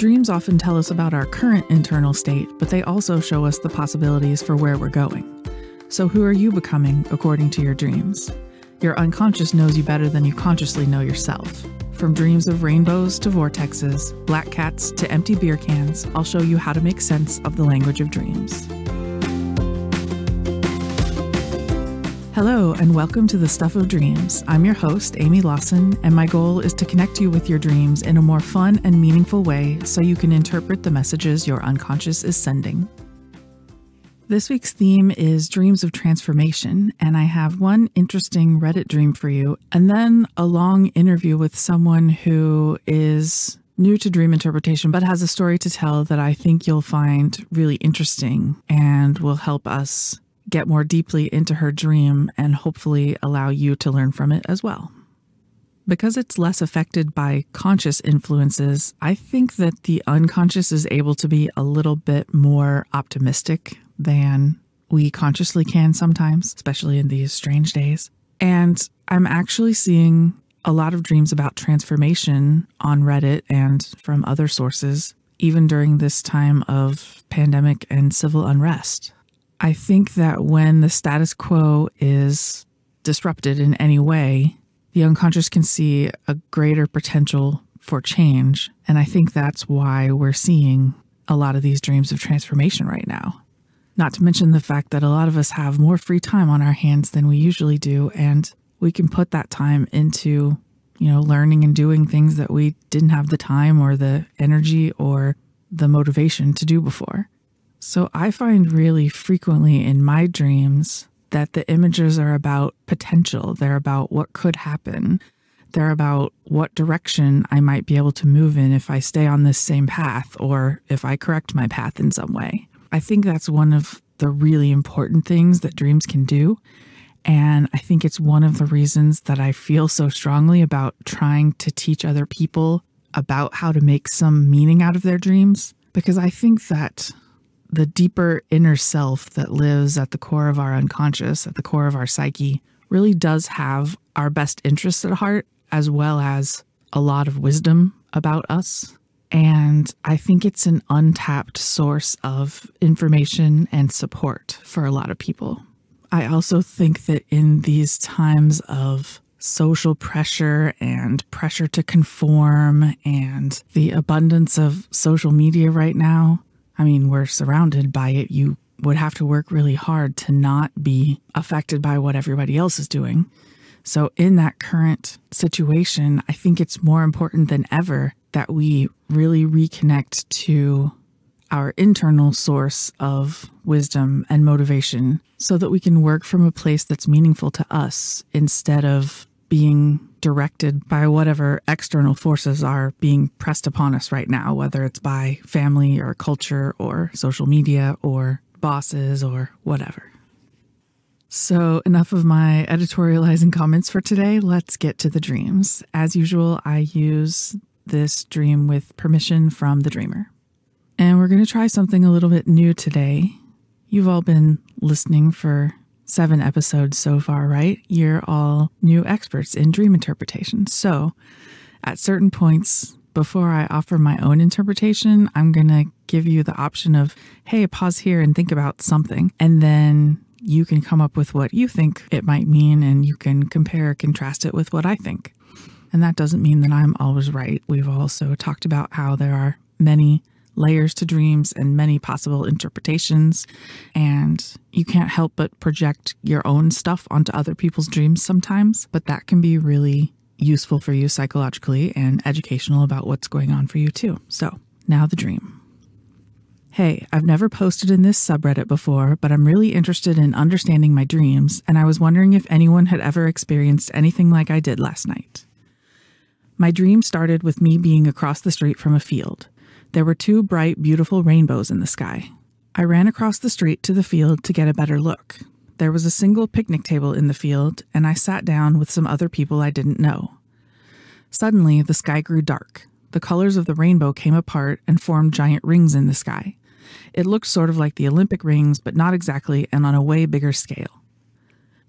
Dreams often tell us about our current internal state, but they also show us the possibilities for where we're going. So, who are you becoming according to your dreams? Your unconscious knows you better than you consciously know yourself. From dreams of rainbows to vortexes, black cats to empty beer cans, I'll show you how to make sense of the language of dreams. Hello, and welcome to the Stuff of Dreams. I'm your host, Amy Lawson, and my goal is to connect you with your dreams in a more fun and meaningful way so you can interpret the messages your unconscious is sending. This week's theme is dreams of transformation, and I have one interesting Reddit dream for you, and then a long interview with someone who is new to dream interpretation but has a story to tell that I think you'll find really interesting and will help us get more deeply into her dream and hopefully allow you to learn from it as well. Because it's less affected by conscious influences, I think that the unconscious is able to be a little bit more optimistic than we consciously can sometimes, especially in these strange days. And I'm actually seeing a lot of dreams about transformation on Reddit and from other sources, even during this time of pandemic and civil unrest. I think that when the status quo is disrupted in any way, the unconscious can see a greater potential for change. And I think that's why we're seeing a lot of these dreams of transformation right now. Not to mention the fact that a lot of us have more free time on our hands than we usually do. And we can put that time into, you know, learning and doing things that we didn't have the time or the energy or the motivation to do before. So I find really frequently in my dreams that the images are about potential, they're about what could happen. They're about what direction I might be able to move in if I stay on this same path or if I correct my path in some way. I think that's one of the really important things that dreams can do. And I think it's one of the reasons that I feel so strongly about trying to teach other people about how to make some meaning out of their dreams. Because I think that the deeper inner self that lives at the core of our unconscious, at the core of our psyche, really does have our best interests at heart, as well as a lot of wisdom about us. And I think it's an untapped source of information and support for a lot of people. I also think that in these times of social pressure and pressure to conform and the abundance of social media right now, I mean, we're surrounded by it. You would have to work really hard to not be affected by what everybody else is doing. So, in that current situation, I think it's more important than ever that we really reconnect to our internal source of wisdom and motivation so that we can work from a place that's meaningful to us instead of being directed by whatever external forces are being pressed upon us right now, whether it's by family or culture or social media or bosses or whatever. So, enough of my editorializing comments for today. Let's get to the dreams. As usual, I use this dream with permission from the dreamer. And we're going to try something a little bit new today. You've all been listening for seven episodes so far, right? You're all new experts in dream interpretation. So, at certain points before I offer my own interpretation, I'm going to give you the option of, hey, pause here and think about something. And then you can come up with what you think it might mean and you can compare, contrast it with what I think. And that doesn't mean that I'm always right. We've also talked about how there are many layers to dreams and many possible interpretations. And you can't help but project your own stuff onto other people's dreams sometimes, but that can be really useful for you psychologically and educational about what's going on for you too. So, now the dream. Hey, I've never posted in this subreddit before, but I'm really interested in understanding my dreams, and I was wondering if anyone had ever experienced anything like I did last night. My dream started with me being across the street from a field. There were two bright, beautiful rainbows in the sky. I ran across the street to the field to get a better look. There was a single picnic table in the field, and I sat down with some other people I didn't know. Suddenly, the sky grew dark. The colors of the rainbow came apart and formed giant rings in the sky. It looked sort of like the Olympic rings, but not exactly, and on a way bigger scale.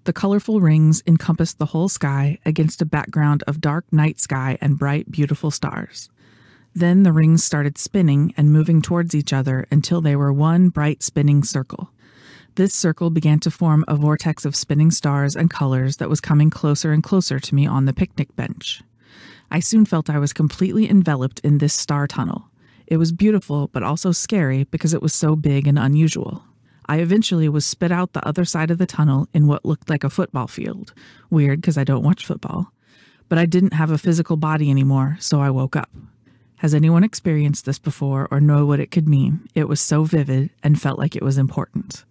The colorful rings encompassed the whole sky against a background of dark night sky and bright, beautiful stars. Then the rings started spinning and moving towards each other until they were one bright spinning circle. This circle began to form a vortex of spinning stars and colors that was coming closer and closer to me on the picnic bench. I soon felt I was completely enveloped in this star tunnel. It was beautiful, but also scary because it was so big and unusual. I eventually was spit out the other side of the tunnel in what looked like a football field. Weird because I don't watch football. But I didn't have a physical body anymore, so I woke up. Has anyone experienced this before or know what it could mean? It was so vivid and felt like it was important.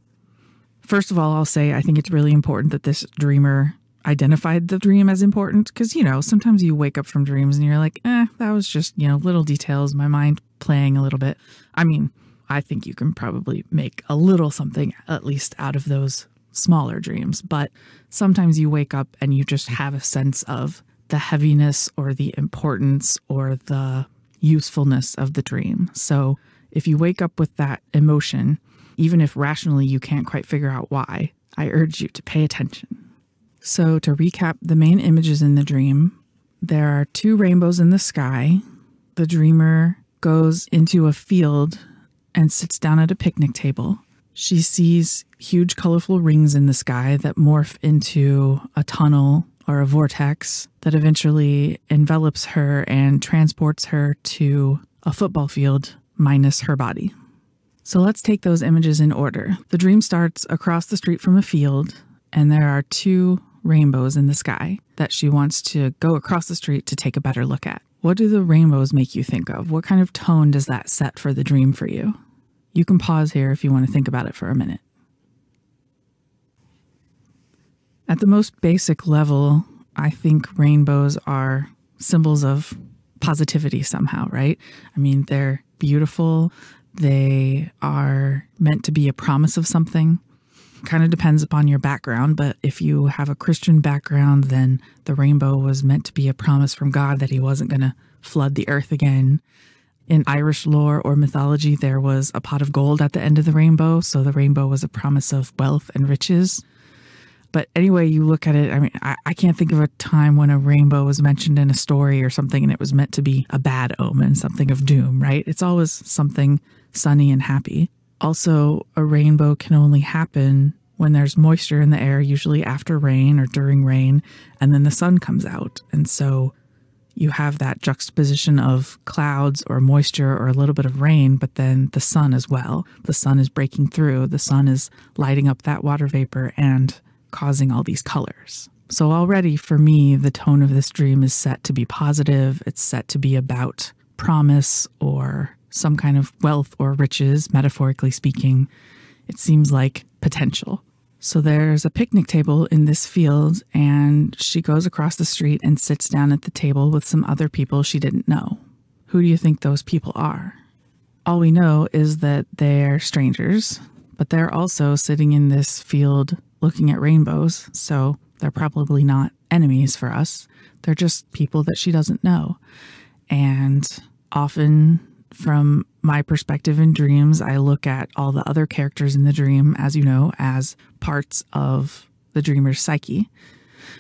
First of all, I'll say I think it's really important that this dreamer identified the dream as important because, you know, sometimes you wake up from dreams and you're like, eh, that was just, you know, little details, my mind playing a little bit. I mean, I think you can probably make a little something at least out of those smaller dreams. But sometimes you wake up and you just have a sense of the heaviness or the importance or the usefulness of the dream. So if you wake up with that emotion, even if rationally you can't quite figure out why, I urge you to pay attention. So, to recap the main images in the dream, there are two rainbows in the sky. The dreamer goes into a field and sits down at a picnic table. She sees huge, colorful rings in the sky that morph into a tunnel or a vortex that eventually envelops her and transports her to a football field minus her body. So let's take those images in order. The dream starts across the street from a field, and there are two rainbows in the sky that she wants to go across the street to take a better look at. What do the rainbows make you think of? What kind of tone does that set for the dream for you? You can pause here if you want to think about it for a minute. At the most basic level, I think rainbows are symbols of positivity somehow, right? I mean, they're beautiful, they are meant to be a promise of something kind of depends upon your background, but if you have a Christian background, then the rainbow was meant to be a promise from God that he wasn't going to flood the earth again. In Irish lore or mythology, there was a pot of gold at the end of the rainbow, so the rainbow was a promise of wealth and riches. But anyway, you look at it, I mean, I, I can't think of a time when a rainbow was mentioned in a story or something and it was meant to be a bad omen, something of doom, right? It's always something sunny and happy. Also, a rainbow can only happen when there's moisture in the air, usually after rain or during rain, and then the sun comes out. And so you have that juxtaposition of clouds or moisture or a little bit of rain, but then the sun as well. The sun is breaking through, the sun is lighting up that water vapor and causing all these colors. So, already for me, the tone of this dream is set to be positive. It's set to be about promise or some kind of wealth or riches, metaphorically speaking. It seems like potential. So there's a picnic table in this field, and she goes across the street and sits down at the table with some other people she didn't know. Who do you think those people are? All we know is that they're strangers, but they're also sitting in this field looking at rainbows, so they're probably not enemies for us. They're just people that she doesn't know. And often from my perspective in dreams, I look at all the other characters in the dream, as you know, as parts of the dreamer's psyche.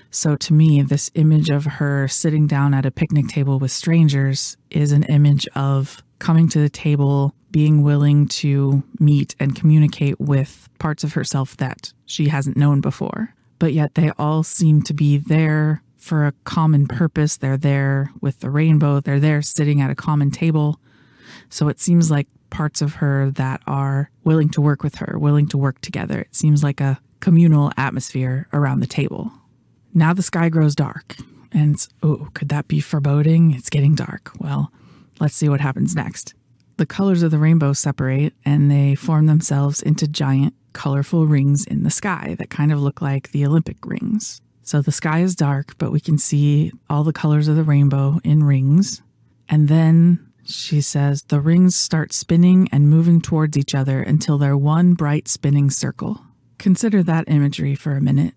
So to me, this image of her sitting down at a picnic table with strangers is an image of coming to the table, being willing to meet and communicate with parts of herself that she hasn't known before. But yet they all seem to be there for a common purpose. They're there with the rainbow, they're there sitting at a common table so it seems like parts of her that are willing to work with her, willing to work together. It seems like a communal atmosphere around the table. Now the sky grows dark, and oh, could that be foreboding? It's getting dark. Well, let's see what happens next. The colors of the rainbow separate and they form themselves into giant, colorful rings in the sky that kind of look like the Olympic rings. So the sky is dark, but we can see all the colors of the rainbow in rings. And then she says the rings start spinning and moving towards each other until they're one bright spinning circle. Consider that imagery for a minute.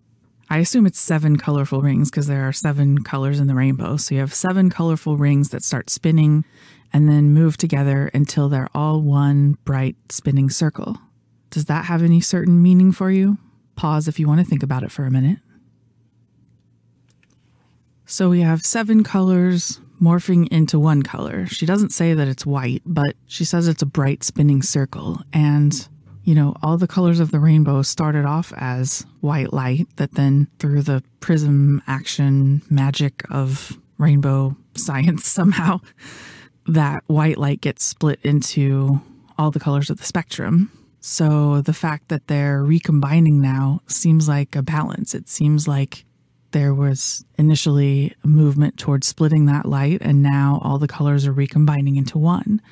I assume it's seven colorful rings because there are seven colors in the rainbow. So you have seven colorful rings that start spinning and then move together until they're all one bright spinning circle. Does that have any certain meaning for you? Pause if you want to think about it for a minute. So we have seven colors morphing into one color. She doesn't say that it's white, but she says it's a bright spinning circle. And, you know, all the colors of the rainbow started off as white light that then, through the prism action magic of rainbow science, somehow, that white light gets split into all the colors of the spectrum. So the fact that they're recombining now seems like a balance. It seems like there was initially a movement towards splitting that light, and now all the colors are recombining into one.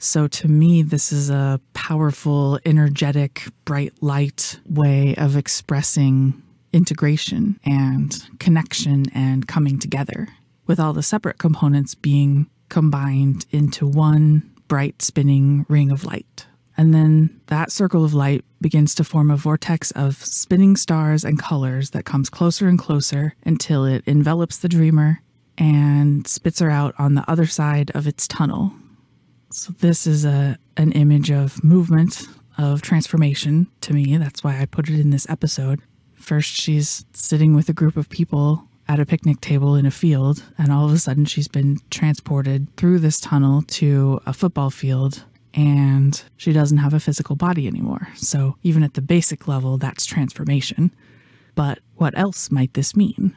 So to me, this is a powerful, energetic, bright light way of expressing integration and connection and coming together, with all the separate components being combined into one bright spinning ring of light. And then that circle of light begins to form a vortex of spinning stars and colors that comes closer and closer until it envelops the dreamer and spits her out on the other side of its tunnel. So this is a an image of movement, of transformation to me. That's why I put it in this episode. First she's sitting with a group of people at a picnic table in a field, and all of a sudden she's been transported through this tunnel to a football field and she doesn't have a physical body anymore. So, even at the basic level, that's transformation. But what else might this mean?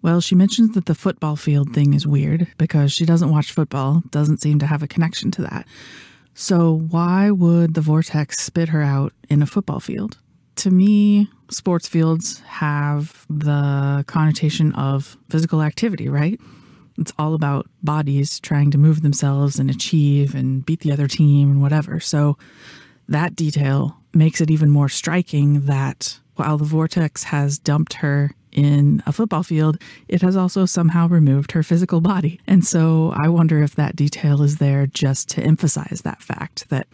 Well, she mentions that the football field thing is weird because she doesn't watch football, doesn't seem to have a connection to that. So, why would the vortex spit her out in a football field? To me, sports fields have the connotation of physical activity, right? It's all about bodies trying to move themselves and achieve and beat the other team and whatever. So that detail makes it even more striking that while the vortex has dumped her in a football field, it has also somehow removed her physical body. And so I wonder if that detail is there just to emphasize that fact that,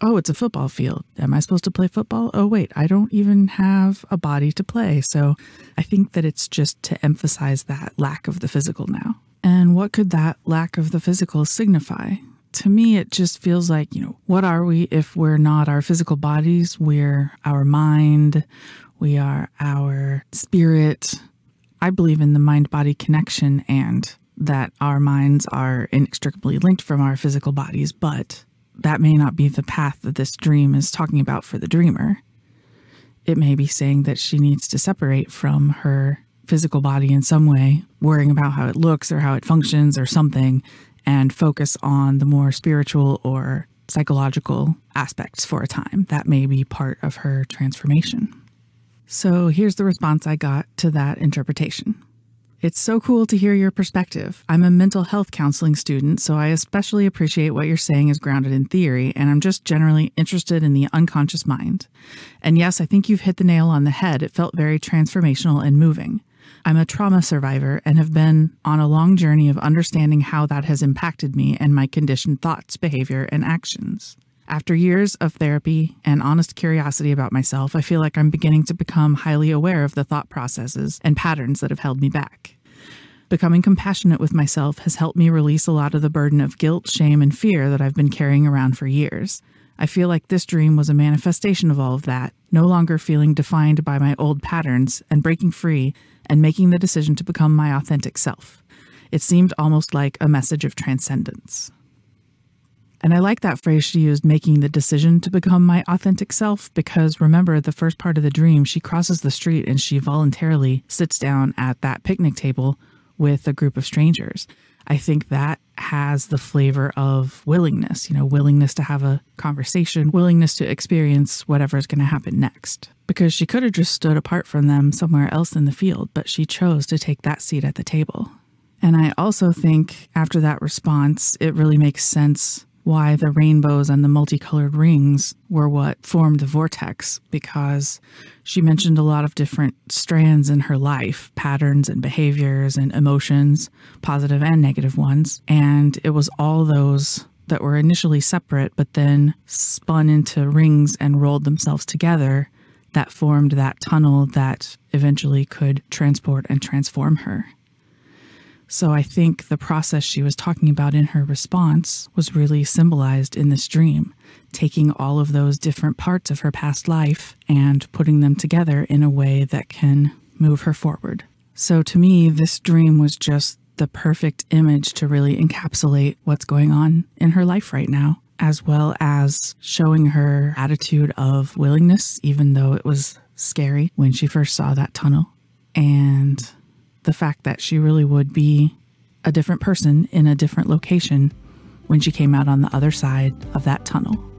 oh, it's a football field. Am I supposed to play football? Oh, wait, I don't even have a body to play. So I think that it's just to emphasize that lack of the physical now. And what could that lack of the physical signify? To me, it just feels like, you know, what are we if we're not our physical bodies? We're our mind, we are our spirit. I believe in the mind body connection and that our minds are inextricably linked from our physical bodies, but that may not be the path that this dream is talking about for the dreamer. It may be saying that she needs to separate from her physical body in some way, worrying about how it looks or how it functions or something, and focus on the more spiritual or psychological aspects for a time. That may be part of her transformation. So here's the response I got to that interpretation. It's so cool to hear your perspective. I'm a mental health counseling student, so I especially appreciate what you're saying is grounded in theory, and I'm just generally interested in the unconscious mind. And yes, I think you've hit the nail on the head. It felt very transformational and moving. I'm a trauma survivor and have been on a long journey of understanding how that has impacted me and my conditioned thoughts, behavior, and actions. After years of therapy and honest curiosity about myself, I feel like I'm beginning to become highly aware of the thought processes and patterns that have held me back. Becoming compassionate with myself has helped me release a lot of the burden of guilt, shame, and fear that I've been carrying around for years. I feel like this dream was a manifestation of all of that, no longer feeling defined by my old patterns and breaking free and making the decision to become my authentic self. It seemed almost like a message of transcendence. And I like that phrase she used, making the decision to become my authentic self, because remember, the first part of the dream, she crosses the street and she voluntarily sits down at that picnic table with a group of strangers. I think that has the flavor of willingness, you know, willingness to have a conversation, willingness to experience whatever is going to happen next. Because she could have just stood apart from them somewhere else in the field, but she chose to take that seat at the table. And I also think after that response, it really makes sense why the rainbows and the multicolored rings were what formed the vortex because she mentioned a lot of different strands in her life patterns and behaviors and emotions, positive and negative ones. And it was all those that were initially separate but then spun into rings and rolled themselves together that formed that tunnel that eventually could transport and transform her. So I think the process she was talking about in her response was really symbolized in this dream, taking all of those different parts of her past life and putting them together in a way that can move her forward. So to me, this dream was just the perfect image to really encapsulate what's going on in her life right now, as well as showing her attitude of willingness, even though it was scary when she first saw that tunnel, and the fact that she really would be a different person in a different location when she came out on the other side of that tunnel.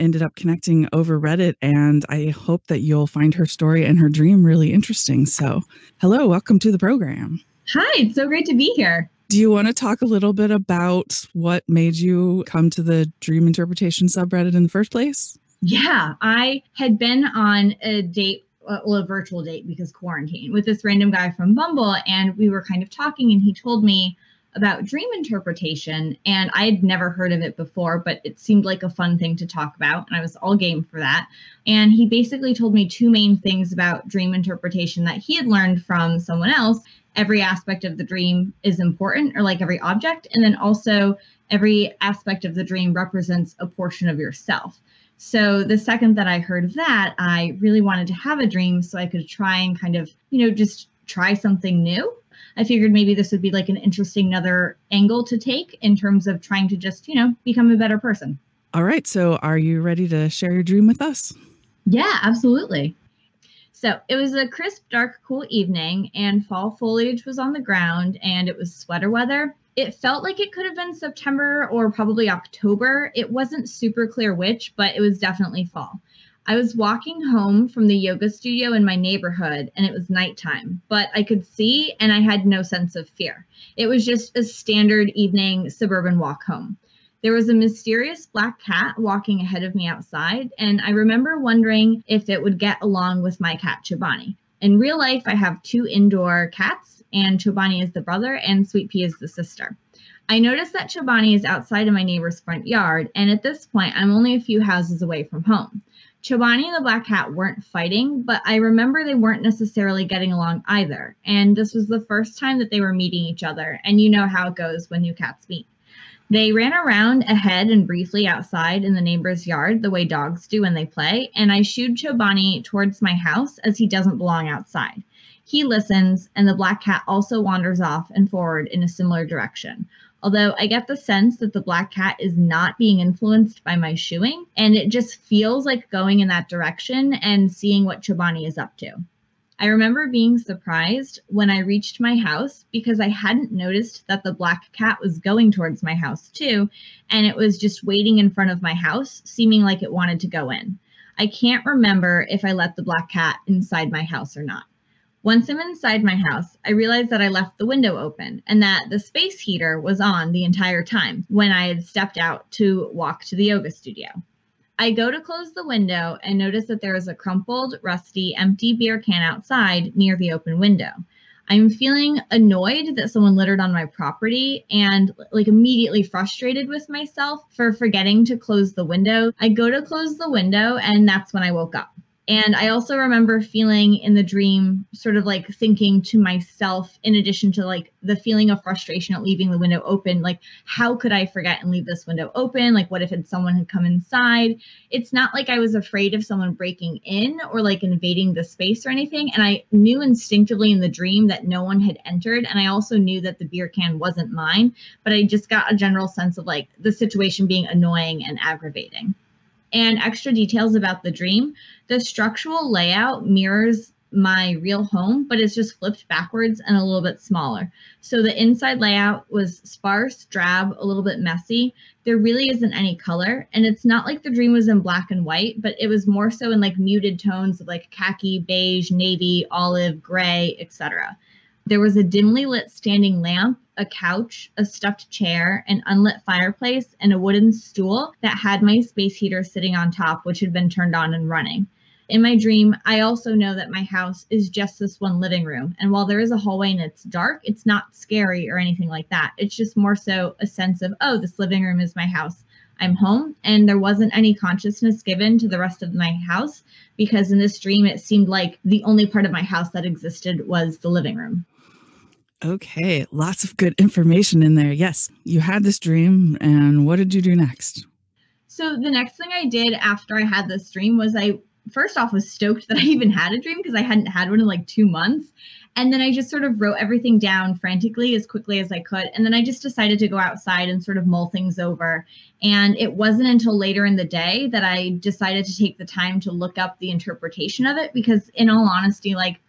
ended up connecting over Reddit, and I hope that you'll find her story and her dream really interesting. So, hello, welcome to the program. Hi, it's so great to be here. Do you want to talk a little bit about what made you come to the dream interpretation subreddit in the first place? Yeah, I had been on a date, uh, well, a virtual date because quarantine, with this random guy from Bumble, and we were kind of talking, and he told me about dream interpretation and I had never heard of it before, but it seemed like a fun thing to talk about and I was all game for that. And he basically told me two main things about dream interpretation that he had learned from someone else. Every aspect of the dream is important or like every object and then also every aspect of the dream represents a portion of yourself. So the second that I heard of that, I really wanted to have a dream so I could try and kind of, you know, just try something new I figured maybe this would be like an interesting another angle to take in terms of trying to just, you know, become a better person. All right. So are you ready to share your dream with us? Yeah, absolutely. So it was a crisp, dark, cool evening, and fall foliage was on the ground, and it was sweater weather. It felt like it could have been September or probably October. It wasn't super clear which, but it was definitely fall. I was walking home from the yoga studio in my neighborhood and it was nighttime, but I could see and I had no sense of fear. It was just a standard evening suburban walk home. There was a mysterious black cat walking ahead of me outside, and I remember wondering if it would get along with my cat Chobani. In real life, I have two indoor cats, and Chobani is the brother, and Sweet Pea is the sister. I noticed that Chobani is outside of my neighbor's front yard, and at this point, I'm only a few houses away from home. Chobani and the Black Cat weren't fighting, but I remember they weren't necessarily getting along either. And this was the first time that they were meeting each other. And you know how it goes when new cats meet. They ran around ahead and briefly outside in the neighbor's yard, the way dogs do when they play. And I shooed Chobani towards my house as he doesn't belong outside. He listens, and the black cat also wanders off and forward in a similar direction. Although I get the sense that the black cat is not being influenced by my shooing, and it just feels like going in that direction and seeing what Chobani is up to. I remember being surprised when I reached my house because I hadn't noticed that the black cat was going towards my house too, and it was just waiting in front of my house, seeming like it wanted to go in. I can't remember if I let the black cat inside my house or not. Once I'm inside my house, I realized that I left the window open and that the space heater was on the entire time when I had stepped out to walk to the yoga studio. I go to close the window and notice that there is a crumpled, rusty, empty beer can outside near the open window. I'm feeling annoyed that someone littered on my property and like immediately frustrated with myself for forgetting to close the window. I go to close the window and that's when I woke up. And I also remember feeling in the dream, sort of like thinking to myself, in addition to like the feeling of frustration at leaving the window open, like, how could I forget and leave this window open? Like, what if someone had come inside? It's not like I was afraid of someone breaking in or like invading the space or anything. And I knew instinctively in the dream that no one had entered. And I also knew that the beer can wasn't mine, but I just got a general sense of like the situation being annoying and aggravating and extra details about the dream. The structural layout mirrors my real home, but it's just flipped backwards and a little bit smaller. So the inside layout was sparse, drab, a little bit messy. There really isn't any color, and it's not like the dream was in black and white, but it was more so in like muted tones of like khaki, beige, navy, olive, gray, etc. There was a dimly lit standing lamp a couch, a stuffed chair, an unlit fireplace, and a wooden stool that had my space heater sitting on top, which had been turned on and running. In my dream, I also know that my house is just this one living room. And while there is a hallway and it's dark, it's not scary or anything like that. It's just more so a sense of, oh, this living room is my house. I'm home. And there wasn't any consciousness given to the rest of my house because in this dream, it seemed like the only part of my house that existed was the living room. Okay, lots of good information in there. Yes, you had this dream, and what did you do next? So, the next thing I did after I had this dream was I first off was stoked that I even had a dream because I hadn't had one in like two months. And then I just sort of wrote everything down frantically as quickly as I could. And then I just decided to go outside and sort of mull things over. And it wasn't until later in the day that I decided to take the time to look up the interpretation of it because, in all honesty, like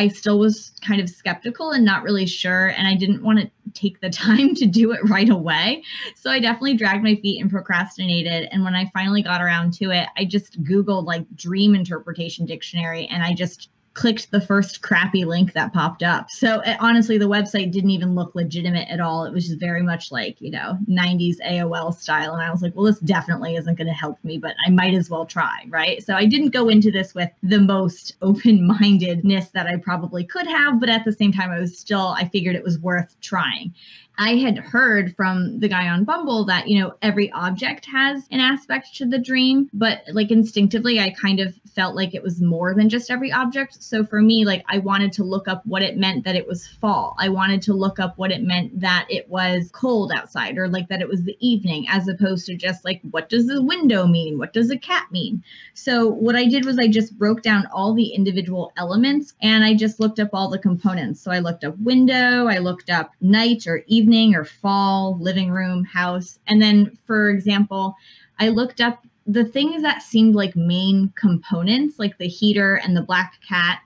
I still was kind of skeptical and not really sure. And I didn't want to take the time to do it right away. So I definitely dragged my feet and procrastinated. And when I finally got around to it, I just Googled like dream interpretation dictionary and I just clicked the first crappy link that popped up. So it, honestly, the website didn't even look legitimate at all. It was just very much like, you know, 90s AOL style. And I was like, well, this definitely isn't going to help me, but I might as well try. Right. So I didn't go into this with the most open mindedness that I probably could have. But at the same time, I was still, I figured it was worth trying. I had heard from the guy on Bumble that, you know, every object has an aspect to the dream, but like instinctively, I kind of felt like it was more than just every object. So for me, like I wanted to look up what it meant that it was fall. I wanted to look up what it meant that it was cold outside or like that it was the evening, as opposed to just like, what does the window mean? What does a cat mean? So what I did was I just broke down all the individual elements and I just looked up all the components. So I looked up window, I looked up night or evening evening or fall, living room, house. And then, for example, I looked up the things that seemed like main components, like the heater and the black cat.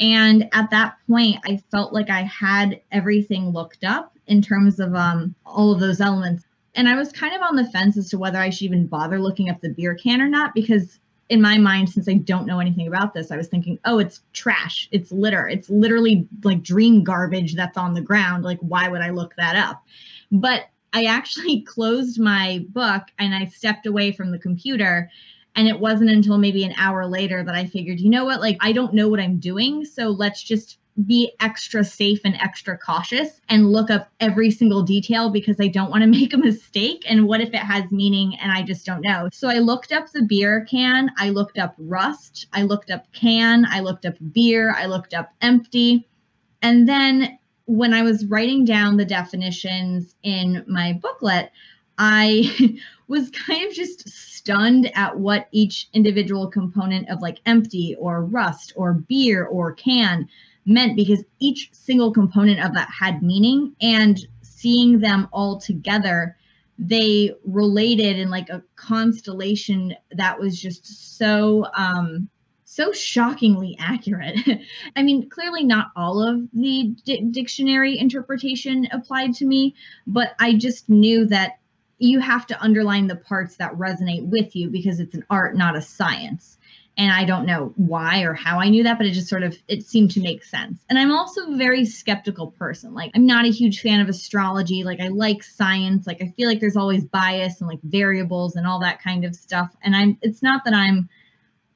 And at that point, I felt like I had everything looked up in terms of um, all of those elements. And I was kind of on the fence as to whether I should even bother looking up the beer can or not, because in my mind, since I don't know anything about this, I was thinking, oh, it's trash. It's litter. It's literally like dream garbage that's on the ground. Like, why would I look that up? But I actually closed my book and I stepped away from the computer. And it wasn't until maybe an hour later that I figured, you know what? Like, I don't know what I'm doing. So let's just be extra safe and extra cautious and look up every single detail because I don't want to make a mistake. And what if it has meaning and I just don't know? So I looked up the beer can, I looked up rust, I looked up can, I looked up beer, I looked up empty. And then when I was writing down the definitions in my booklet, I was kind of just stunned at what each individual component of like empty or rust or beer or can meant because each single component of that had meaning and seeing them all together they related in like a constellation that was just so um so shockingly accurate. I mean, clearly not all of the di- dictionary interpretation applied to me, but I just knew that you have to underline the parts that resonate with you because it's an art, not a science and i don't know why or how i knew that but it just sort of it seemed to make sense. And i'm also a very skeptical person. Like i'm not a huge fan of astrology. Like i like science. Like i feel like there's always bias and like variables and all that kind of stuff. And i'm it's not that i'm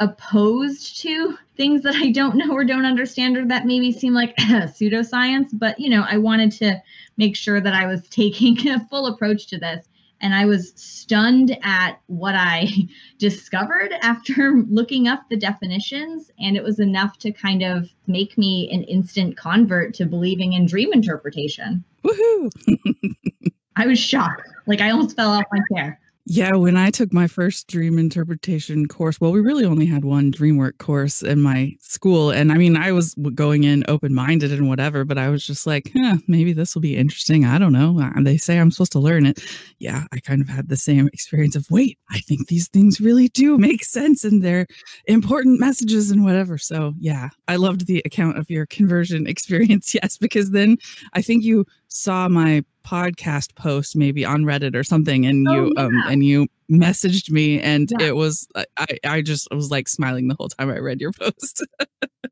opposed to things that i don't know or don't understand or that maybe seem like pseudoscience but you know i wanted to make sure that i was taking a full approach to this and I was stunned at what I discovered after looking up the definitions. And it was enough to kind of make me an instant convert to believing in dream interpretation. Woohoo! I was shocked. Like I almost fell off my chair. Yeah, when I took my first dream interpretation course, well, we really only had one dream work course in my school. And I mean, I was going in open minded and whatever, but I was just like, huh, maybe this will be interesting. I don't know. Uh, they say I'm supposed to learn it. Yeah, I kind of had the same experience of, wait, I think these things really do make sense and they're important messages and whatever. So, yeah, I loved the account of your conversion experience. Yes, because then I think you saw my podcast post maybe on Reddit or something and oh, you yeah. um and you messaged me and yeah. it was I I just was like smiling the whole time I read your post.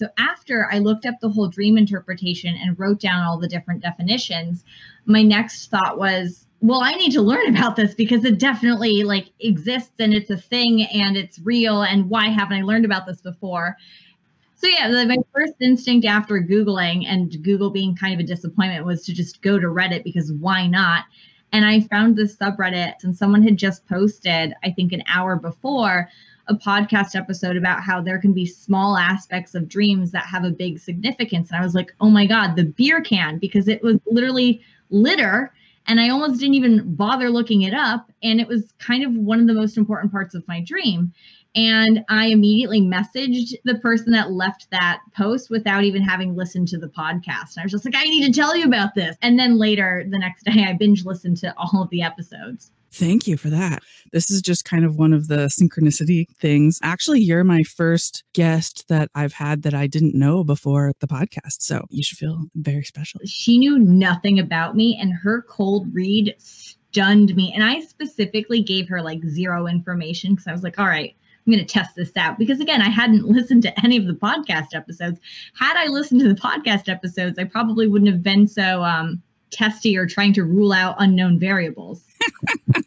so after I looked up the whole dream interpretation and wrote down all the different definitions, my next thought was well i need to learn about this because it definitely like exists and it's a thing and it's real and why haven't i learned about this before so yeah, my first instinct after Googling and Google being kind of a disappointment was to just go to Reddit because why not? And I found this subreddit and someone had just posted, I think an hour before, a podcast episode about how there can be small aspects of dreams that have a big significance. And I was like, oh my God, the beer can, because it was literally litter. And I almost didn't even bother looking it up. And it was kind of one of the most important parts of my dream. And I immediately messaged the person that left that post without even having listened to the podcast. And I was just like, I need to tell you about this. And then later the next day, I binge listened to all of the episodes. Thank you for that. This is just kind of one of the synchronicity things. Actually, you're my first guest that I've had that I didn't know before the podcast. So you should feel very special. She knew nothing about me, and her cold read stunned me. And I specifically gave her like zero information because I was like, all right, I'm going to test this out because again, I hadn't listened to any of the podcast episodes. Had I listened to the podcast episodes, I probably wouldn't have been so um, testy or trying to rule out unknown variables.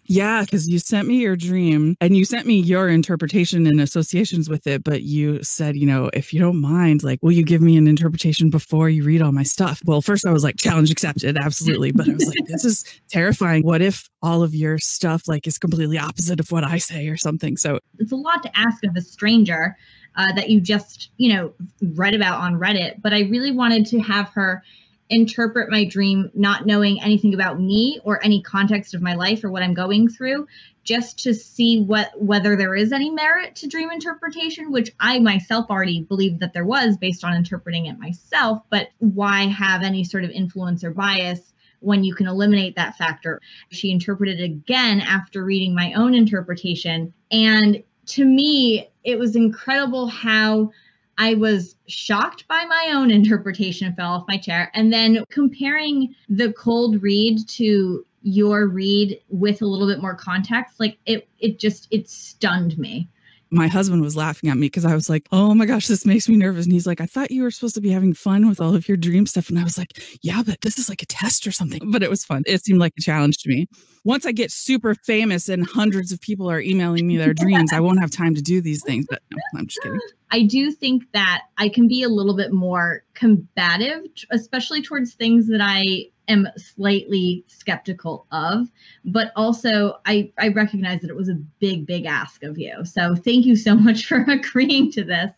Yeah, because you sent me your dream and you sent me your interpretation and associations with it. But you said, you know, if you don't mind, like, will you give me an interpretation before you read all my stuff? Well, first I was like, challenge accepted, absolutely. But I was like, this is terrifying. What if all of your stuff like is completely opposite of what I say or something? So it's a lot to ask of a stranger. Uh, that you just, you know, read about on Reddit, but I really wanted to have her interpret my dream not knowing anything about me or any context of my life or what I'm going through just to see what whether there is any merit to dream interpretation which I myself already believed that there was based on interpreting it myself but why have any sort of influence or bias when you can eliminate that factor? She interpreted again after reading my own interpretation. And to me it was incredible how I was shocked by my own interpretation, fell off my chair. And then comparing the cold read to your read with a little bit more context, like it it just it stunned me my husband was laughing at me because I was like, oh my gosh, this makes me nervous. And he's like, I thought you were supposed to be having fun with all of your dream stuff. And I was like, yeah, but this is like a test or something. But it was fun. It seemed like a challenge to me. Once I get super famous and hundreds of people are emailing me their dreams, I won't have time to do these things. But no, I'm just kidding. I do think that I can be a little bit more combative, especially towards things that I am slightly skeptical of but also i i recognize that it was a big big ask of you. So thank you so much for agreeing to this.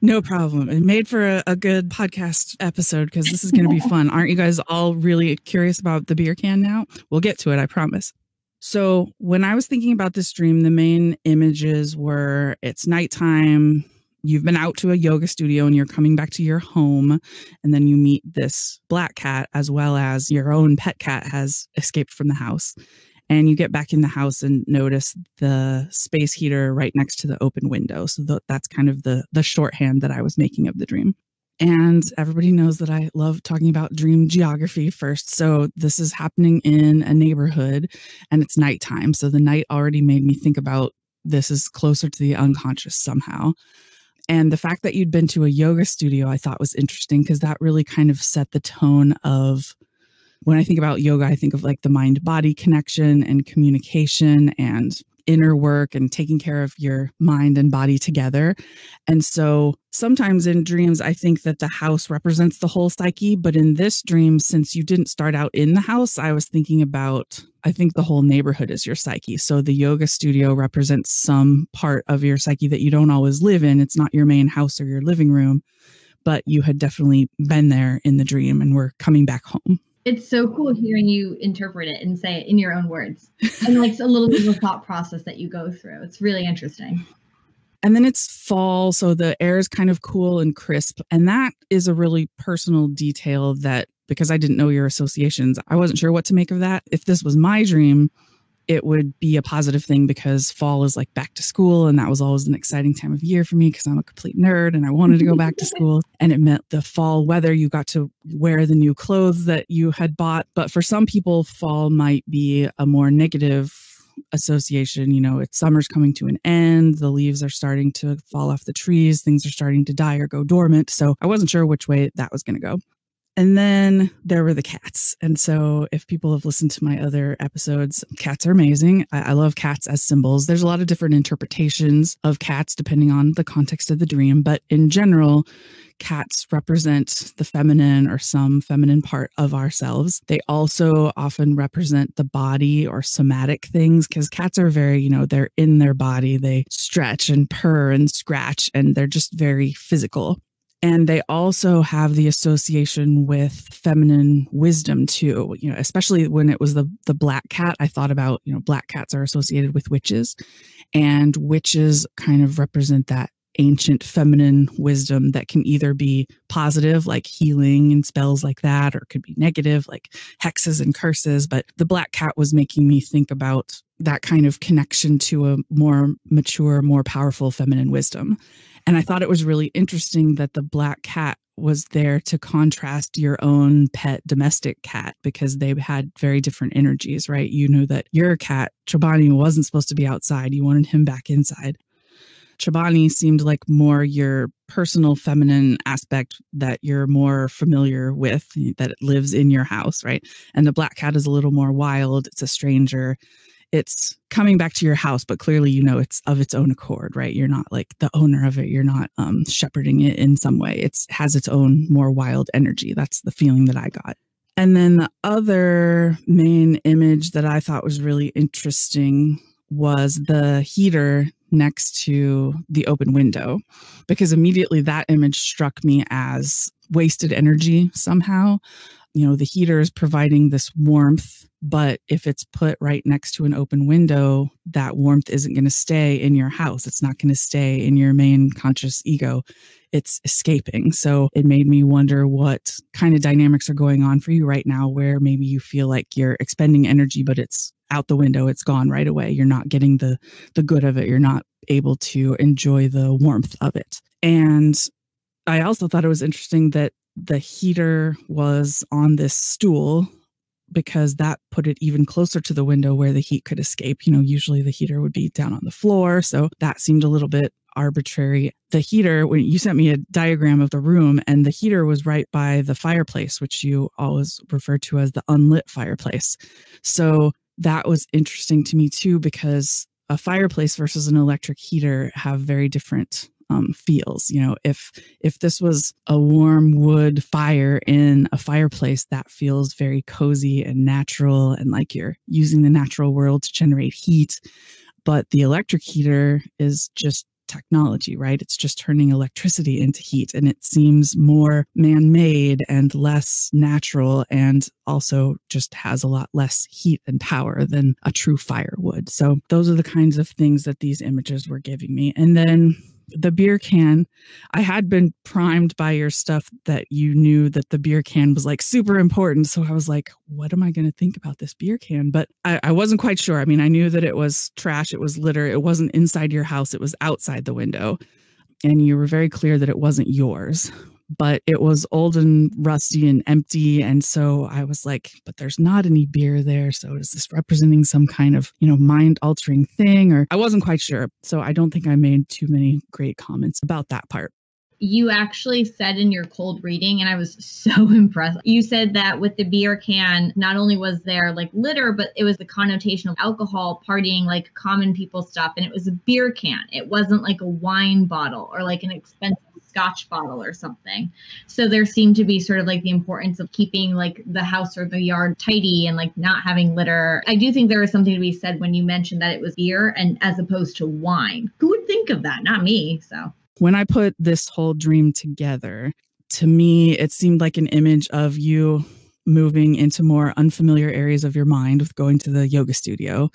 No problem. It made for a, a good podcast episode because this is going to be fun. Aren't you guys all really curious about the beer can now? We'll get to it i promise so when i was thinking about this dream the main images were it's nighttime you've been out to a yoga studio and you're coming back to your home and then you meet this black cat as well as your own pet cat has escaped from the house and you get back in the house and notice the space heater right next to the open window. So that's kind of the the shorthand that i was making of the dream and everybody knows that I love talking about dream geography first. So this is happening in a neighborhood and it's nighttime. So the night already made me think about this is closer to the unconscious somehow. And the fact that you'd been to a yoga studio, I thought was interesting because that really kind of set the tone of when I think about yoga, I think of like the mind body connection and communication and inner work and taking care of your mind and body together. And so sometimes in dreams, I think that the house represents the whole psyche. But in this dream, since you didn't start out in the house, I was thinking about, I think the whole neighborhood is your psyche. So the yoga studio represents some part of your psyche that you don't always live in. It's not your main house or your living room, but you had definitely been there in the dream and were coming back home it's so cool hearing you interpret it and say it in your own words and like a little bit of a thought process that you go through. It's really interesting. And then it's fall so the air is kind of cool and crisp and that is a really personal detail that because i didn't know your associations i wasn't sure what to make of that. If this was my dream it would be a positive thing because fall is like back to school and that was always an exciting time of year for me because I'm a complete nerd and I wanted to go back to school. And it meant the fall weather you got to wear the new clothes that you had bought. But for some people fall might be a more negative association you know it's summer's coming to an end the leaves are starting to fall off the trees things are starting to die or go dormant. So I wasn't sure which way that was going to go And then there were the cats. And so, if people have listened to my other episodes, cats are amazing. I, I, love cats as symbols. There's a lot of different interpretations of cats depending on the context of the dream. But in general, cats represent the feminine or some feminine part of ourselves. They also often represent the body or somatic things because cats are very, you know, they're in their body. They stretch and purr and scratch, and they're just very physical and they also have the association with feminine wisdom too you know especially when it was the the black cat i thought about you know black cats are associated with witches and witches kind of represent that ancient feminine wisdom that can either be positive like healing and spells like that or could be negative like hexes and curses but the black cat was making me think about that kind of connection to a more mature more powerful feminine wisdom and I thought it was really interesting that the black cat was there to contrast your own pet domestic cat because they had very different energies, right? You knew that your cat, Chobani, wasn't supposed to be outside. You wanted him back inside. Chobani seemed like more your personal feminine aspect that you're more familiar with, that lives in your house, right? And the black cat is a little more wild. It's a stranger it's coming back to your house, but clearly you know it's of its own accord, right? You're not like the owner of it. You're not um, shepherding it in some way. It has its own more wild energy. That's the feeling that I got. And then the other main image that I thought was really interesting was the heater next to the open window, because immediately that image struck me as wasted energy somehow. You know, the heater is providing this warmth but if it's put right next to an open window, that warmth isn't going to stay in your house. It's not going to stay in your main conscious ego. It's escaping. So it made me wonder what kind of dynamics are going on for you right now, where maybe you feel like you're expending energy, but it's out the window. It's gone right away. You're not getting the the good of it. You're not able to enjoy the warmth of it. And I also thought it was interesting that the heater was on this stool because that put it even closer to the window where the heat could escape. You know, usually the heater would be down on the floor. So that seemed a little bit arbitrary. The heater, when you sent me a diagram of the room, and the heater was right by the fireplace, which you always refer to as the unlit fireplace. So that was interesting to me too, because a fireplace versus an electric heater have very different um, feels. You know, if if this was a warm wood fire in a fireplace, that feels very cozy and natural, and like you're using the natural world to generate heat. But the electric heater is just technology, right? It's just turning electricity into heat, and it seems more man-made and less natural, and also just has a lot less heat and power than a true fire would. So those are the kinds of things that these images were giving me. And then the beer can. I had been primed by your stuff that you knew that the beer can was like super important so i was like what am i going to think about this beer can? But I, I, wasn't quite sure. I mean i knew that it was trash it was litter it wasn't inside your house it was outside the window and you were very clear that it wasn't yours but it was old and rusty and empty. And so I was like, but there's not any beer there. So is this representing some kind of, you know, mind altering thing? Or I wasn't quite sure. So I don't think I made too many great comments about that part you actually said in your cold reading, and I was so impressed. You said that with the beer can, not only was there like litter, but it was the connotation of alcohol, partying, like common people stuff. And it was a beer can. It wasn't like a wine bottle or like an expensive scotch bottle or something. So there seemed to be sort of like the importance of keeping like the house or the yard tidy and like not having litter. I do think there was something to be said when you mentioned that it was beer and as opposed to wine. Who would think of that? Not me. So when I put this whole dream together, to me, it seemed like an image of you moving into more unfamiliar areas of your mind with going to the yoga studio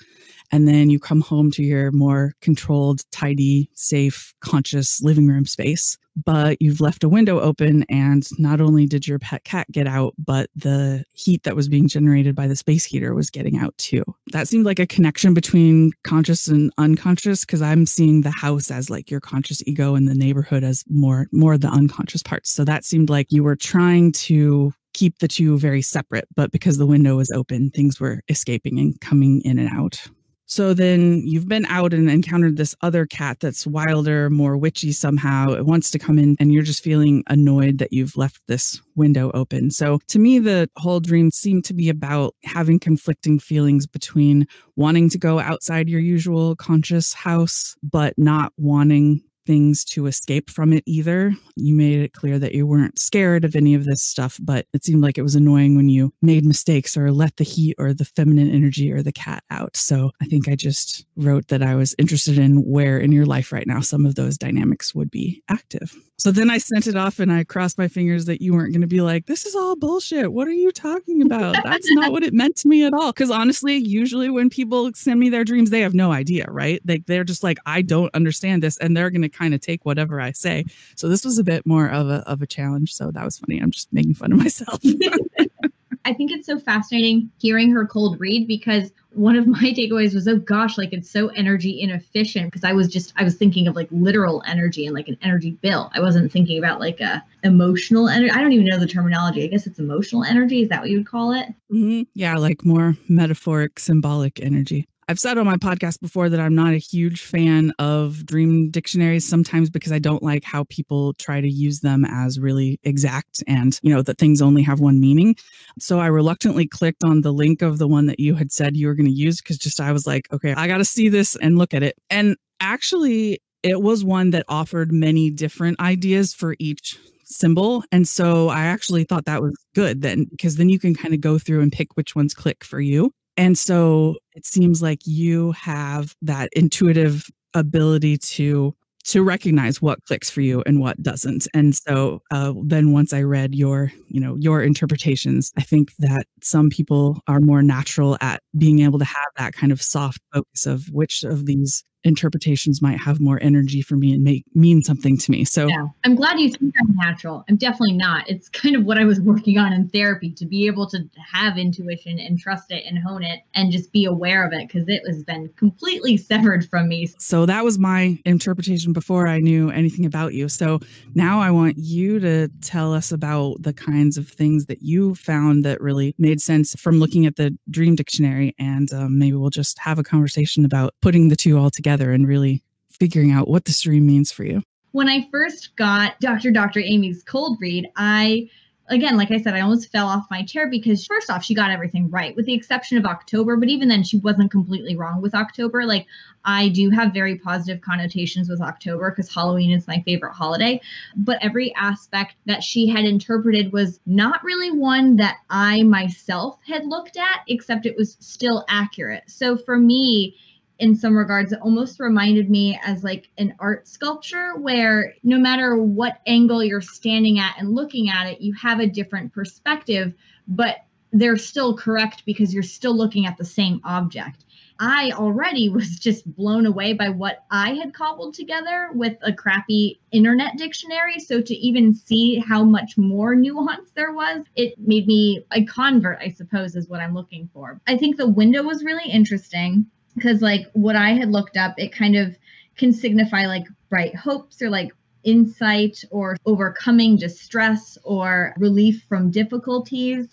and then you come home to your more controlled, tidy, safe, conscious living room space. But you've left a window open, and not only did your pet cat get out, but the heat that was being generated by the space heater was getting out too. That seemed like a connection between conscious and unconscious because I'm seeing the house as like your conscious ego and the neighborhood as more more the unconscious parts. So that seemed like you were trying to keep the two very separate, but because the window was open, things were escaping and coming in and out. So then you've been out and encountered this other cat that's wilder, more witchy somehow. It wants to come in and you're just feeling annoyed that you've left this window open. So to me, the whole dream seemed to be about having conflicting feelings between wanting to go outside your usual conscious house, but not wanting things to escape from it either. You made it clear that you weren't scared of any of this stuff, but it seemed like it was annoying when you made mistakes or let the heat or the feminine energy or the cat out. So I think I just wrote that I was interested in where in your life right now some of those dynamics would be active. So then I sent it off and I crossed my fingers that you weren't going to be like, this is all bullshit. What are you talking about? That's not what it meant to me at all. Because honestly, usually when people send me their dreams, they have no idea, right? Like they're just like, I don't understand this. And they're going to kind of take whatever I say. So this was a bit more of a, of a challenge. So that was funny. I'm just making fun of myself. I think it's so fascinating hearing her cold read because one of my takeaways was, oh gosh, like it's so energy inefficient because I was just I was thinking of like literal energy and like an energy bill. I wasn't thinking about like a emotional energy. I don't even know the terminology. I guess it's emotional energy. Is that what you would call it? Mm-hmm. Yeah, like more metaphoric, symbolic energy. I've said on my podcast before that I'm not a huge fan of dream dictionaries sometimes because I don't like how people try to use them as really exact and, you know, that things only have one meaning. So I reluctantly clicked on the link of the one that you had said you were going to use because just I was like, okay, I got to see this and look at it. And actually, it was one that offered many different ideas for each symbol. And so I actually thought that was good then because then you can kind of go through and pick which ones click for you. And so it seems like you have that intuitive ability to to recognize what clicks for you and what doesn't. And so uh, then once i read your you know your interpretations i think that some people are more natural at being able to have that kind of soft focus of which of these interpretations might have more energy for me and make mean something to me. So yeah, I'm glad you think I'm natural. I'm definitely not. It's kind of what I was working on in therapy to be able to have intuition and trust it and hone it and just be aware of it because it has been completely severed from me. So that was my interpretation before I knew anything about you. So now I want you to tell us about the kinds of things that you found that really made sense from looking at the dream dictionary and um, maybe we'll just have a conversation about putting the two all together together and really figuring out what the stream means for you? When I first got Dr. Dr. Amy's cold read, I again, like I said, I almost fell off my chair because first off, she got everything right, with the exception of October. But even then, she wasn't completely wrong with October. Like I do have very positive connotations with October because Halloween is my favorite holiday. But every aspect that she had interpreted was not really one that I myself had looked at, except it was still accurate. So for me, in some regards it almost reminded me as like an art sculpture where no matter what angle you're standing at and looking at it you have a different perspective but they're still correct because you're still looking at the same object. I already was just blown away by what i had cobbled together with a crappy internet dictionary. So to even see how much more nuance there was it made me a convert i suppose is what i'm looking for. I think the window was really interesting because like what I had looked up, it kind of can signify like bright hopes or like insight or overcoming distress or relief from difficulties.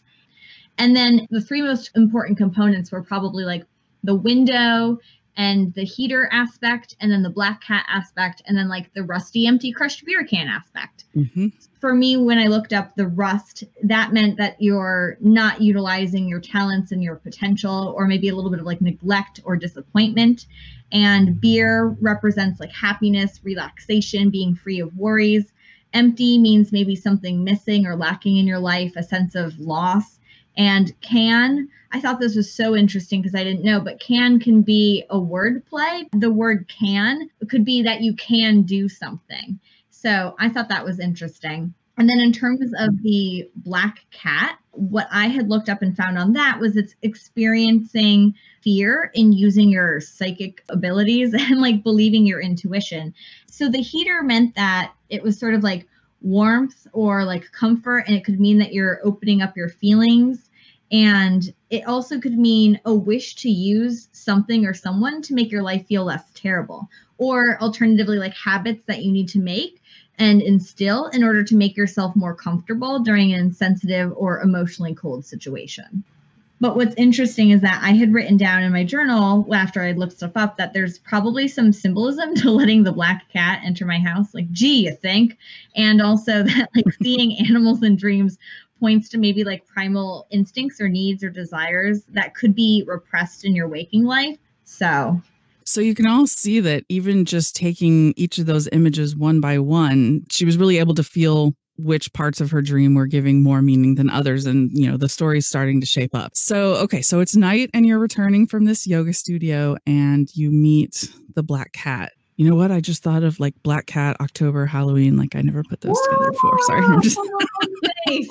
And then the three most important components were probably like the window and the heater aspect, and then the black cat aspect, and then like the rusty, empty, crushed beer can aspect. Mm-hmm. For me, when I looked up the rust, that meant that you're not utilizing your talents and your potential, or maybe a little bit of like neglect or disappointment. And beer represents like happiness, relaxation, being free of worries. Empty means maybe something missing or lacking in your life, a sense of loss. And can I thought this was so interesting because I didn't know, but can can be a word play. The word can could be that you can do something. So I thought that was interesting. And then in terms of the black cat, what I had looked up and found on that was it's experiencing fear in using your psychic abilities and like believing your intuition. So the heater meant that it was sort of like warmth or like comfort, and it could mean that you're opening up your feelings and it also could mean a wish to use something or someone to make your life feel less terrible, or alternatively, like habits that you need to make and instill in order to make yourself more comfortable during an insensitive or emotionally cold situation. But what's interesting is that I had written down in my journal after I looked stuff up that there's probably some symbolism to letting the black cat enter my house. Like, gee, you think? And also that like seeing animals in dreams points to maybe like primal instincts or needs or desires that could be repressed in your waking life. So so you can all see that even just taking each of those images one by one, she was really able to feel which parts of her dream were giving more meaning than others and you know the story's starting to shape up so okay so it's night and you're returning from this yoga studio and you meet the black cat you know what i just thought of like black cat october halloween like i never put those Whoa! together before sorry i'm just oh,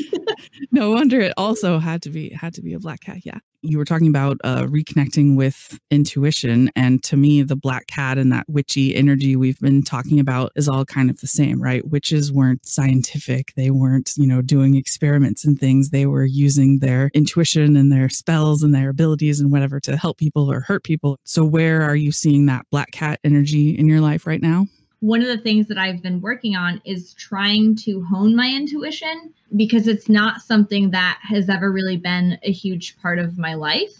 no wonder it also had to be had to be a black cat. Yeah. You were talking about uh, reconnecting with intuition, and to me, the black cat and that witchy energy we've been talking about is all kind of the same, right? Witches weren't scientific; they weren't, you know, doing experiments and things. They were using their intuition and their spells and their abilities and whatever to help people or hurt people. So, where are you seeing that black cat energy in your life right now? One of the things that I've been working on is trying to hone my intuition because it's not something that has ever really been a huge part of my life.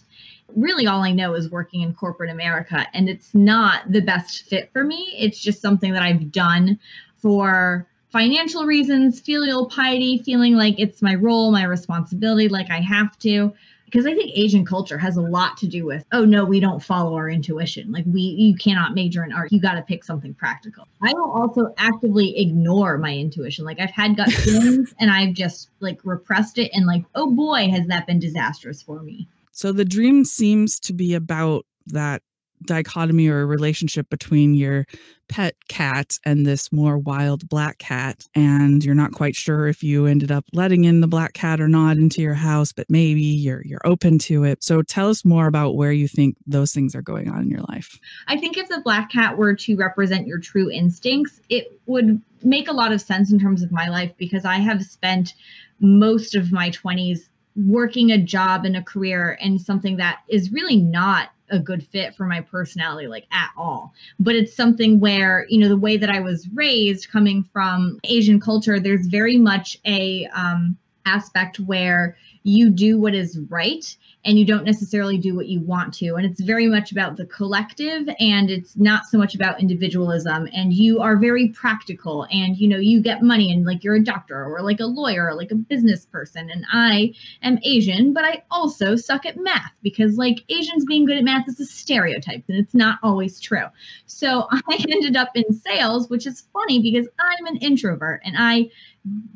Really, all I know is working in corporate America, and it's not the best fit for me. It's just something that I've done for financial reasons, filial piety, feeling like it's my role, my responsibility, like I have to because I think Asian culture has a lot to do with, oh no, we don't follow our intuition. Like we you cannot major in art. You got to pick something practical. I will also actively ignore my intuition. Like I've had gut feelings and I've just like repressed it and like, oh boy, has that been disastrous for me. So the dream seems to be about that dichotomy or a relationship between your pet cat and this more wild black cat and you're not quite sure if you ended up letting in the black cat or not into your house but maybe you're you're open to it. So tell us more about where you think those things are going on in your life. I think if the black cat were to represent your true instincts it would make a lot of sense in terms of my life because i have spent most of my 20s working a job and a career and something that is really not a good fit for my personality like at all. But it's something where you know the way that i was raised coming from asian culture there's very much a um, aspect where you do what is right and you don't necessarily do what you want to. And it's very much about the collective and it's not so much about individualism. And you are very practical and you know, you get money and like you're a doctor or like a lawyer or like a business person. And I am Asian, but I also suck at math because like Asians being good at math is a stereotype and it's not always true. So I ended up in sales, which is funny because I'm an introvert and I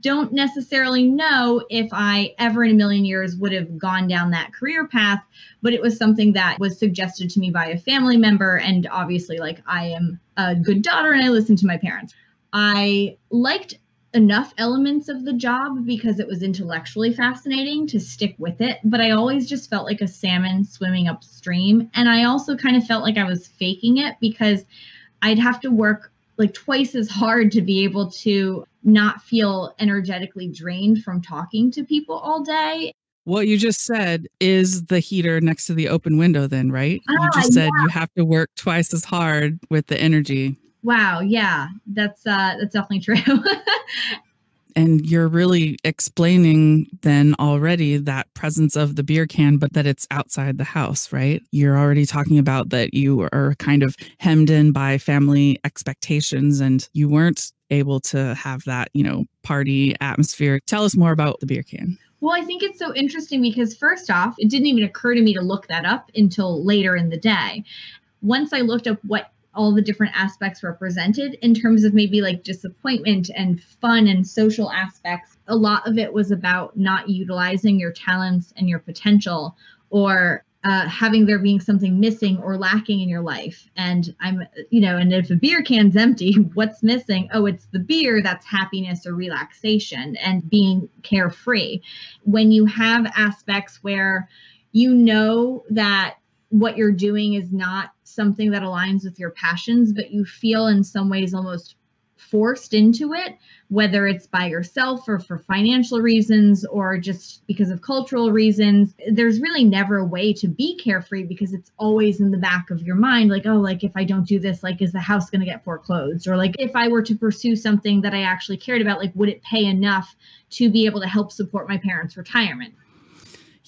don't necessarily know if I ever in a million years would have gone down that career path, but it was something that was suggested to me by a family member. And obviously, like I am a good daughter and I listen to my parents. I liked enough elements of the job because it was intellectually fascinating to stick with it, but I always just felt like a salmon swimming upstream. And I also kind of felt like I was faking it because I'd have to work like twice as hard to be able to not feel energetically drained from talking to people all day. What you just said is the heater next to the open window, then, right? Ah, you just said yeah. you have to work twice as hard with the energy. Wow, yeah, that's uh, that's definitely true. and you're really explaining then already that presence of the beer can but that it's outside the house right you're already talking about that you are kind of hemmed in by family expectations and you weren't able to have that you know party atmosphere tell us more about the beer can well, I think it's so interesting because, first off, it didn't even occur to me to look that up until later in the day. Once I looked up what all the different aspects represented in terms of maybe like disappointment and fun and social aspects. A lot of it was about not utilizing your talents and your potential or uh, having there being something missing or lacking in your life. And I'm, you know, and if a beer can's empty, what's missing? Oh, it's the beer that's happiness or relaxation and being carefree. When you have aspects where you know that what you're doing is not something that aligns with your passions, but you feel in some ways almost forced into it, whether it's by yourself or for financial reasons or just because of cultural reasons. There's really never a way to be carefree because it's always in the back of your mind like, oh, like if I don't do this, like, is the house going to get foreclosed? Or like, if I were to pursue something that I actually cared about, like, would it pay enough to be able to help support my parents' retirement?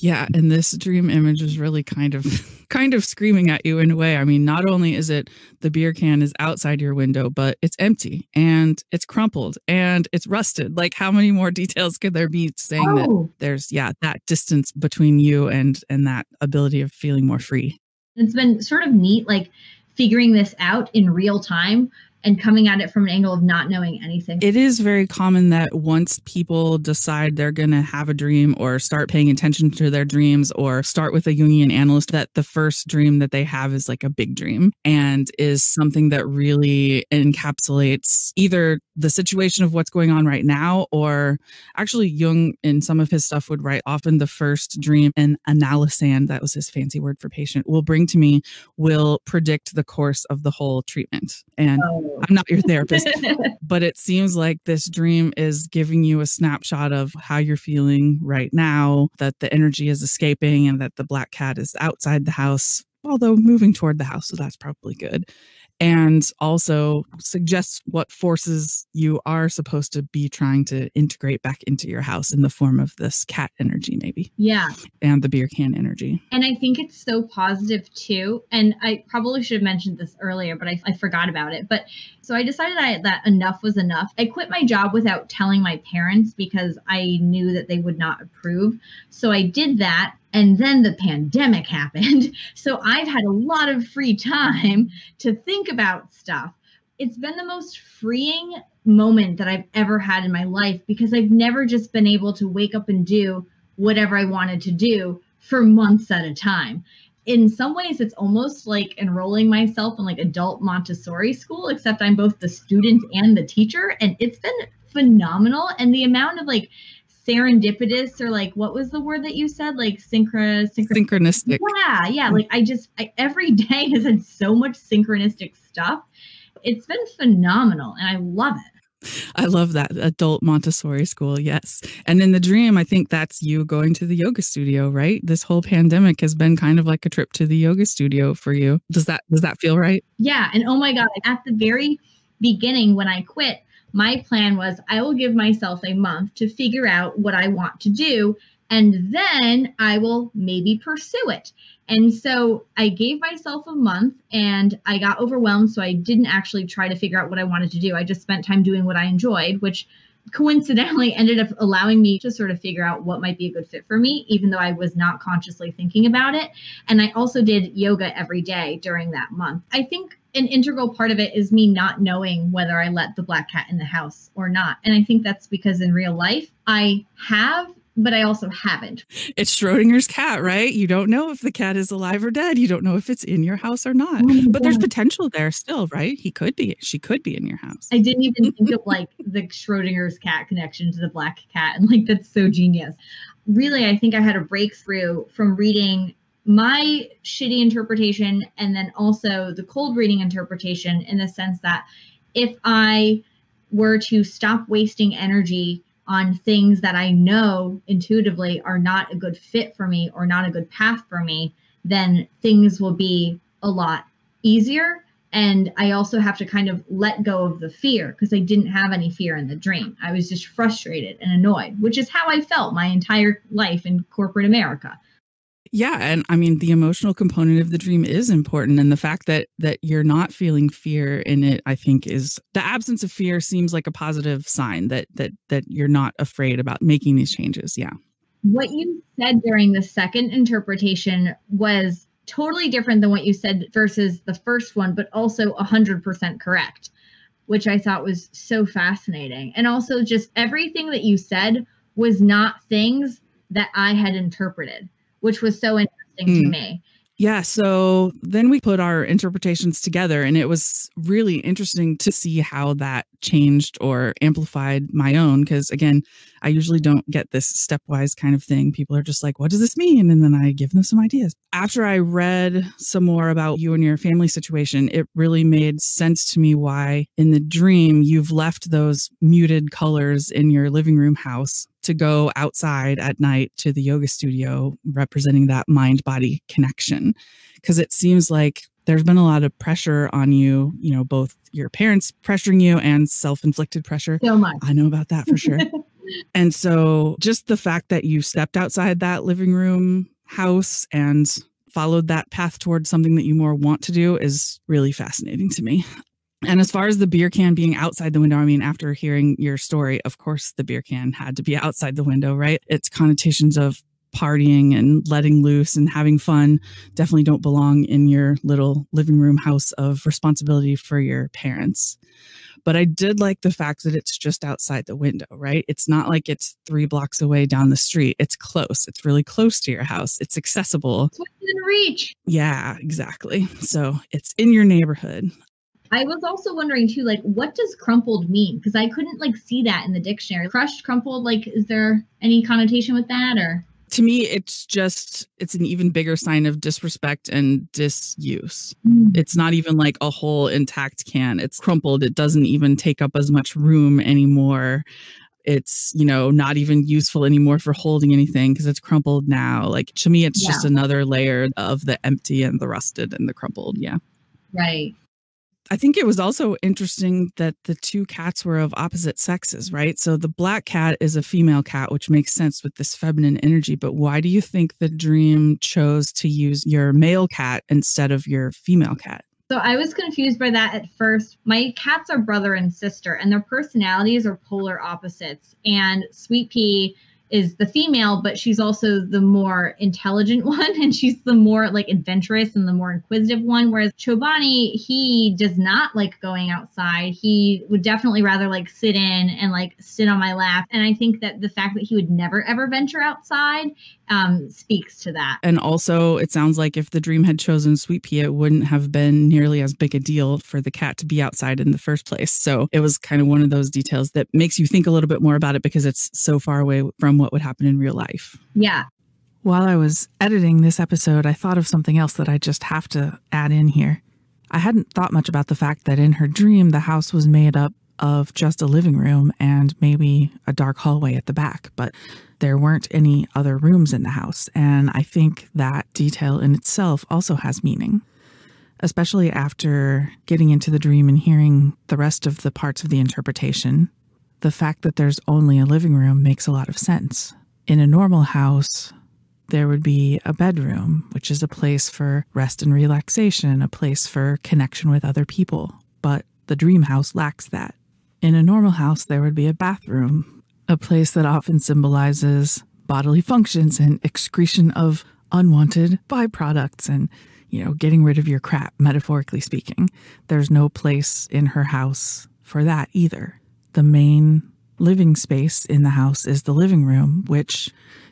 Yeah, and this dream image is really kind of kind of screaming at you in a way. I mean, not only is it the beer can is outside your window, but it's empty and it's crumpled and it's rusted. Like how many more details could there be saying oh. that there's yeah, that distance between you and and that ability of feeling more free. It's been sort of neat like figuring this out in real time and coming at it from an angle of not knowing anything. It is very common that once people decide they're going to have a dream or start paying attention to their dreams or start with a Jungian analyst, that the first dream that they have is like a big dream and is something that really encapsulates either the situation of what's going on right now or actually Jung in some of his stuff would write often the first dream and analysand, that was his fancy word for patient, will bring to me will predict the course of the whole treatment. And oh I'm not your therapist, but it seems like this dream is giving you a snapshot of how you're feeling right now, that the energy is escaping and that the black cat is outside the house, although moving toward the house. So that's probably good and also suggests what forces you are supposed to be trying to integrate back into your house in the form of this cat energy, maybe. Yeah. And the beer can energy. And I think it's so positive too. And I probably should have mentioned this earlier, but I, I forgot about it. But so I decided I, that enough was enough. I quit my job without telling my parents because I knew that they would not approve. So I did that and then the pandemic happened. So I've had a lot of free time to think about stuff. It's been the most freeing moment that I've ever had in my life because I've never just been able to wake up and do whatever I wanted to do for months at a time. In some ways, it's almost like enrolling myself in like adult Montessori school, except I'm both the student and the teacher. And it's been phenomenal. And the amount of like serendipitous or like what was the word that you said like synchro, synchro synchronistic yeah yeah like i just I, every day has had so much synchronistic stuff it's been phenomenal and i love it I love that adult Montessori school. Yes. And in the dream, I think that's you going to the yoga studio, right? This whole pandemic has been kind of like a trip to the yoga studio for you. Does that does that feel right? Yeah, and oh my god, at the very beginning when I quit, my plan was I will give myself a month to figure out what I want to do, and then I will maybe pursue it. And so I gave myself a month and I got overwhelmed. So I didn't actually try to figure out what I wanted to do. I just spent time doing what I enjoyed, which coincidentally ended up allowing me to sort of figure out what might be a good fit for me, even though I was not consciously thinking about it. And I also did yoga every day during that month. I think an integral part of it is me not knowing whether I let the black cat in the house or not. And I think that's because in real life, I have but I also haven't. It's Schrodinger's cat, right? You don't know if the cat is alive or dead. You don't know if it's in your house or not. Oh but there's potential there still, right? He could be, she could be in your house. I didn't even think of like the Schrodinger's cat connection to the black cat. And like, that's so genius. Really, I think I had a breakthrough from reading my shitty interpretation and then also the cold reading interpretation in the sense that if I were to stop wasting energy on things that I know intuitively are not a good fit for me or not a good path for me, then things will be a lot easier. And I also have to kind of let go of the fear because I didn't have any fear in the dream. I was just frustrated and annoyed, which is how I felt my entire life in corporate America. Yeah, and I mean the emotional component of the dream is important and the fact that that you're not feeling fear in it I think is the absence of fear seems like a positive sign that that that you're not afraid about making these changes. Yeah. What you said during the second interpretation was totally different than what you said versus the first one but also 100% correct, which I thought was so fascinating. And also just everything that you said was not things that I had interpreted which was so interesting mm. to hmm. me. Yeah. So then we put our interpretations together, and it was really interesting to see how that changed or amplified my own. Because again, I usually don't get this stepwise kind of thing. People are just like, what does this mean? And then I give them some ideas. After I read some more about you and your family situation, it really made sense to me why in the dream you've left those muted colors in your living room house to go outside at night to the yoga studio representing that mind body connection because it seems like there's been a lot of pressure on you, you know, both your parents pressuring you and self inflicted pressure. So much. I know about that for sure. And so just the fact that you stepped outside that living room house and followed that path towards something that you more want to do is really fascinating to me. And as far as the beer can being outside the window, I mean, after hearing your story, of course, the beer can had to be outside the window, right? Its connotations of partying and letting loose and having fun definitely don't belong in your little living room house of responsibility for your parents. But I did like the fact that it's just outside the window, right? It's not like it's three blocks away down the street. It's close. It's really close to your house. It's accessible. It's within reach. Yeah, exactly. So it's in your neighborhood. I was also wondering too, like, what does crumpled mean? Because I couldn't like see that in the dictionary. Crushed, crumpled, like, is there any connotation with that or? to me it's just it's an even bigger sign of disrespect and disuse mm. it's not even like a whole intact can it's crumpled it doesn't even take up as much room anymore it's you know not even useful anymore for holding anything because it's crumpled now like to me it's yeah. just another layer of the empty and the rusted and the crumpled yeah right I think it was also interesting that the two cats were of opposite sexes, right? So the black cat is a female cat, which makes sense with this feminine energy. But why do you think the dream chose to use your male cat instead of your female cat? So I was confused by that at first. My cats are brother and sister, and their personalities are polar opposites. And Sweet Pea is the female, but she's also the more intelligent one and she's the more like adventurous and the more inquisitive one. Whereas Chobani, he does not like going outside. He would definitely rather like sit in and like sit on my lap. And I think that the fact that he would never ever venture outside um, speaks to that. And also, it sounds like if the dream had chosen Sweet Pea, it wouldn't have been nearly as big a deal for the cat to be outside in the first place. So it was kind of one of those details that makes you think a little bit more about it because it's so far away from what would happen in real life. Yeah. While I was editing this episode, I thought of something else that I just have to add in here. I hadn't thought much about the fact that in her dream, the house was made up of just a living room and maybe a dark hallway at the back, but there weren't any other rooms in the house. And I think that detail in itself also has meaning, especially after getting into the dream and hearing the rest of the parts of the interpretation. The fact that there's only a living room makes a lot of sense. In a normal house, there would be a bedroom, which is a place for rest and relaxation, a place for connection with other people. But the dream house lacks that. In a normal house, there would be a bathroom, a place that often symbolizes bodily functions and excretion of unwanted byproducts and, you know, getting rid of your crap, metaphorically speaking. There's no place in her house for that either. The main living space in the house is the living room, which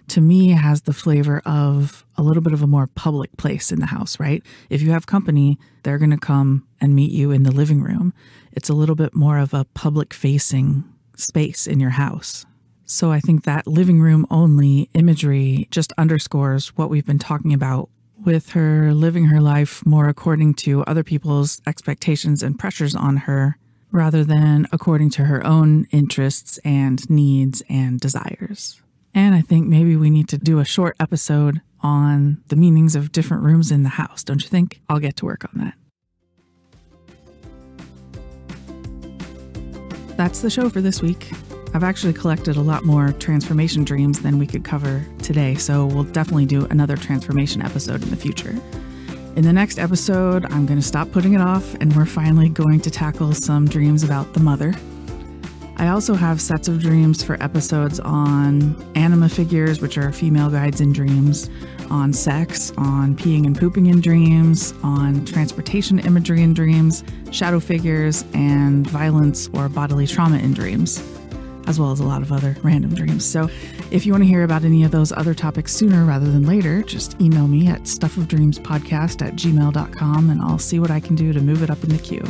to me has the flavor of a little bit of a more public place in the house, right? If you have company, they're going to come and meet you in the living room. It's a little bit more of a public facing space in your house. So I think that living room only imagery just underscores what we've been talking about with her living her life more according to other people's expectations and pressures on her rather than according to her own interests and needs and desires. And I think maybe we need to do a short episode on the meanings of different rooms in the house, don't you think? I'll get to work on that. That's the show for this week. I've actually collected a lot more transformation dreams than we could cover today, so we'll definitely do another transformation episode in the future. In the next episode, I'm going to stop putting it off, and we're finally going to tackle some dreams about the mother. I also have sets of dreams for episodes on anima figures, which are female guides in dreams, on sex, on peeing and pooping in dreams, on transportation imagery in dreams, shadow figures, and violence or bodily trauma in dreams, as well as a lot of other random dreams. So if you want to hear about any of those other topics sooner rather than later, just email me at stuffofdreamspodcast at gmail.com and I'll see what I can do to move it up in the queue.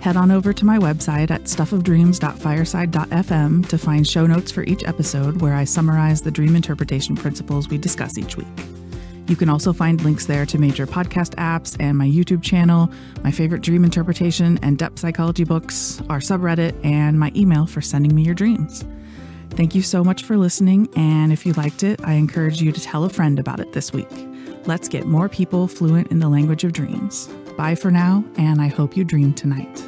Head on over to my website at stuffofdreams.fireside.fm to find show notes for each episode where I summarize the dream interpretation principles we discuss each week. You can also find links there to major podcast apps and my YouTube channel, my favorite dream interpretation and depth psychology books, our subreddit, and my email for sending me your dreams. Thank you so much for listening, and if you liked it, I encourage you to tell a friend about it this week. Let's get more people fluent in the language of dreams. Bye for now, and I hope you dream tonight.